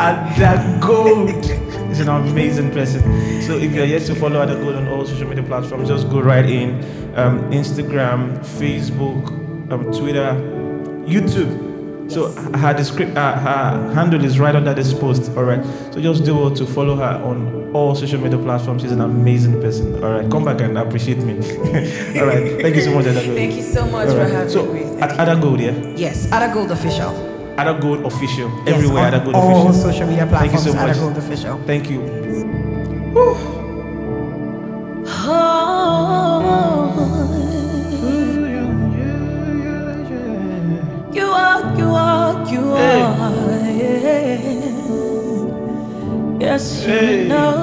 Ada Gold. He's an amazing person. So if you're yet to follow Ada Gold on all social media platforms, just go right in. Um, Instagram, Facebook, um, Twitter, YouTube. So her, descript, uh, her handle is right under this post. All right. So just do well to follow her on all social media platforms. She's an amazing person. All right. Come back and appreciate me. all right. Thank you so much, Ada Gold. Thank you so much All for right. having So me. at Ada Gold, yeah. Yes, Ada Gold Official. Ada Gold official. Yes, Everywhere on Ada Gold all official. social media Thank you so platforms, Ada much. Gold Official. Thank you. You are, you are, you are. Yeah. Yes, Hey. enough.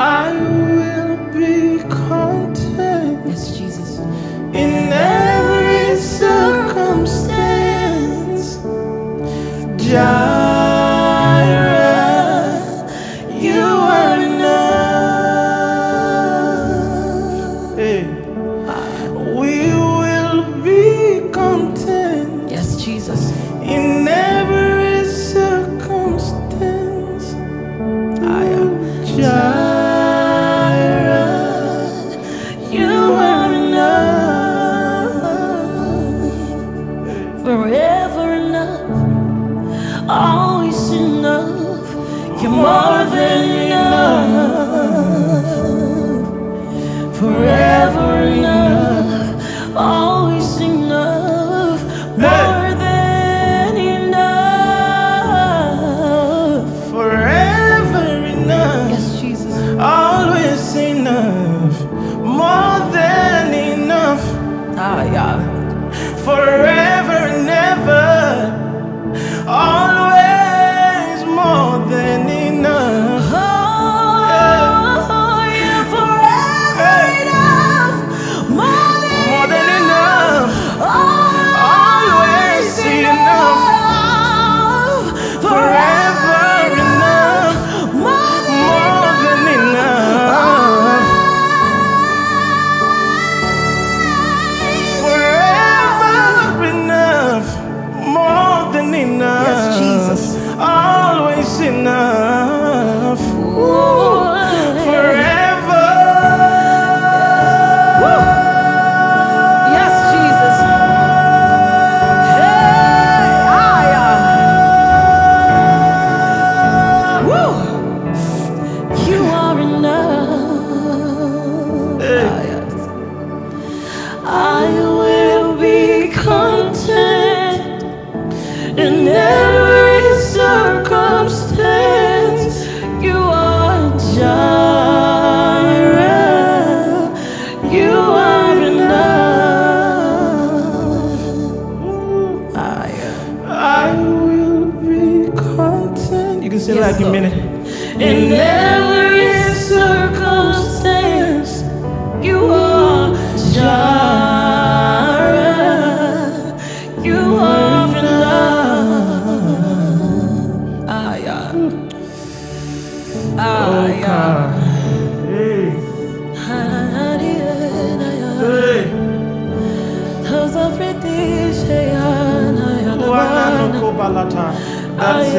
I will be content Yes, Jesus. in every circumstance. Jireh, you are enough. Hey. We will be content Yes, Jesus. Forever and ever, always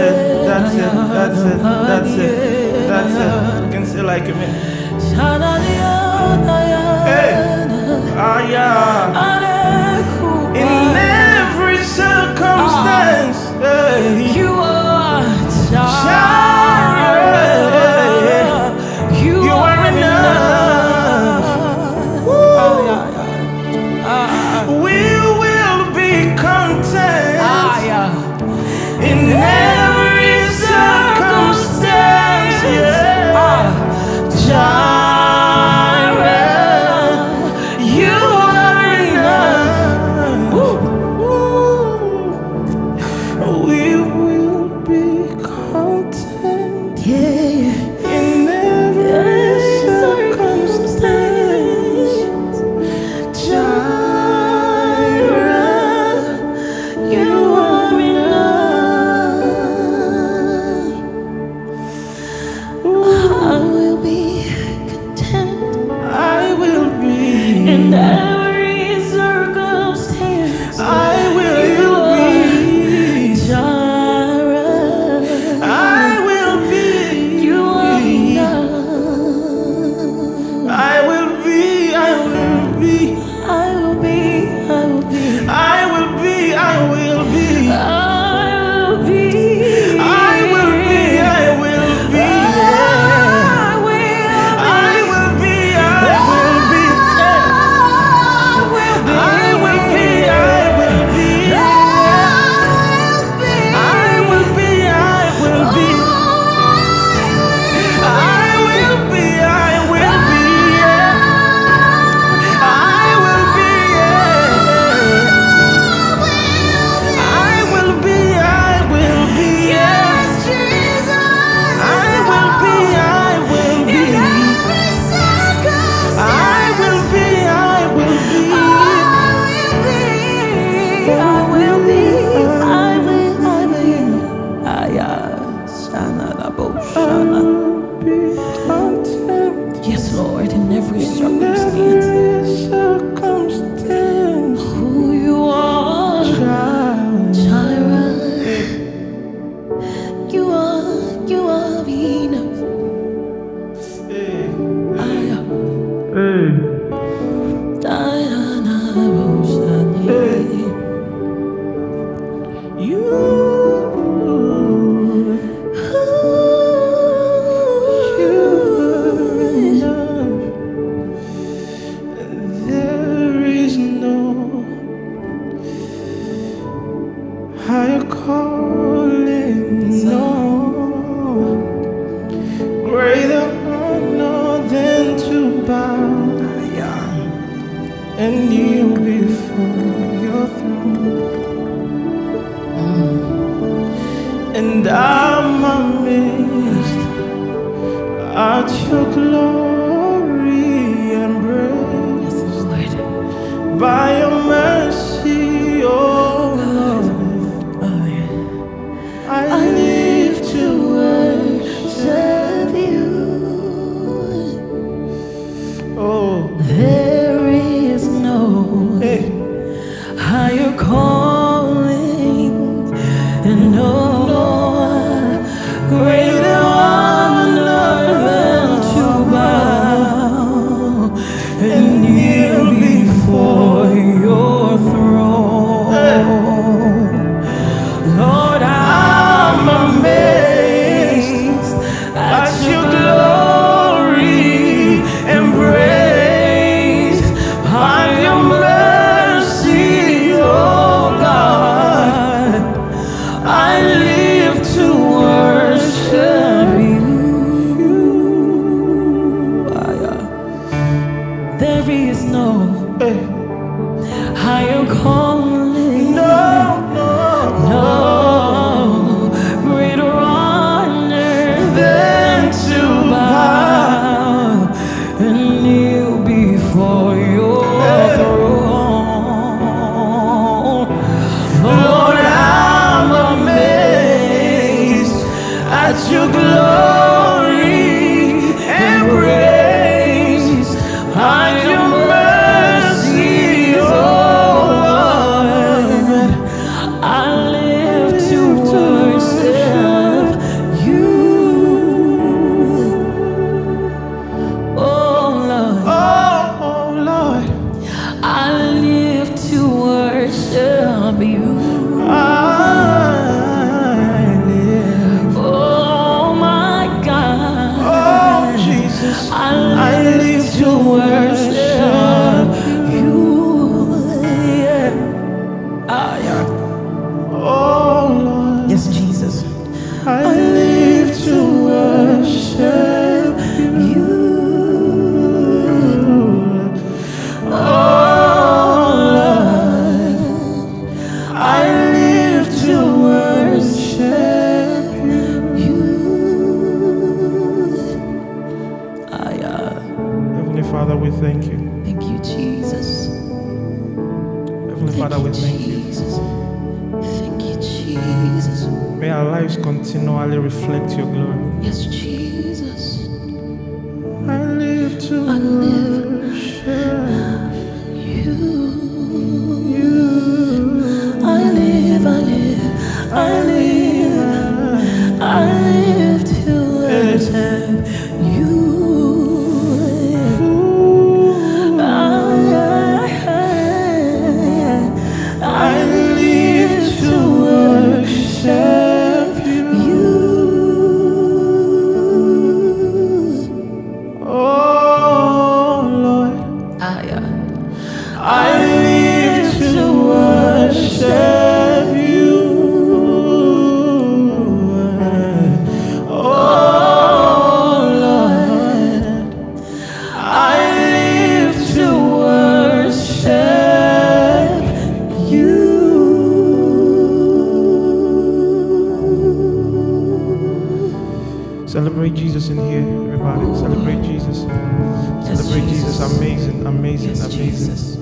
it. That's it. That's it. That's it. That's it. Can say like me. Hey. Ah, yeah. In every circumstance. Hey. that higher calling, no greater honor than to bow down. And kneel before your throne. And I'm amazed at your glory and praise by your higher call I am calling. No, no. Greater honor than to bow and kneel before your throne. Lord, I'm amazed at your glory. I live to worship you. I live. Oh my God. Oh Jesus. I live. Jesus. Heavenly Father, we thank you. Thank you, Jesus. May our lives continually reflect your glory. Yes, Jesus. I live to I live Celebrate Jesus in here, everybody. Celebrate Jesus. Celebrate Jesus. Jesus. Amazing, amazing, Yes, amazing. Jesus.